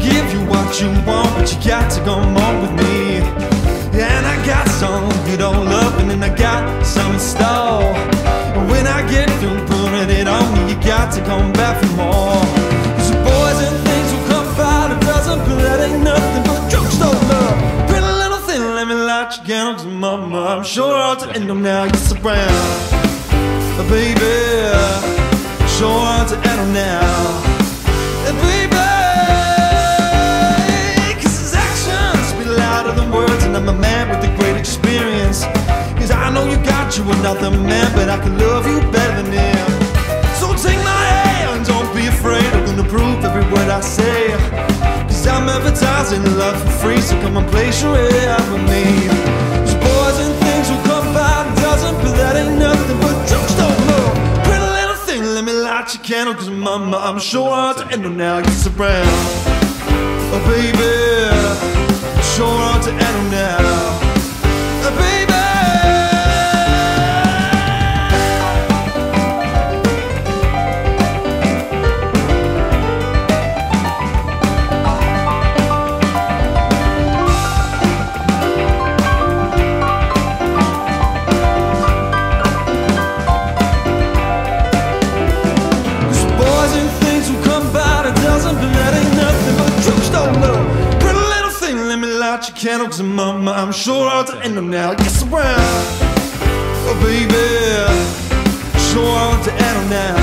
give you what you want, but you got to come on with me. And I got some good old loving, and then I got some in store. When I get through putting it on me, you got to come back for more. Cause the boys and things will come by a dozen, but that ain't nothing but drugstore love. Pretty little thing, let me light your candles, mama. I'm sure I'll to end them now, you're around. Baby, sure I'll to end them now. Louder than words, and I'm a man with a great experience. Cause I know you got you another man, but I can love you better than him. So take my hand, don't be afraid, I'm gonna prove every word I say. Cause I'm advertising love for free, so come and place your head with me. Cause boys and things will come by a dozen, but that ain't nothing but drugstore love. Pretty little thing, let me light your candle, cause mama, I'm sure to end them now, yes around. Oh baby, sure I'll to them now. Light your candle, cause mama, I'm sure I'll end them now. Yes, around. Oh, baby, sure I'll end them now.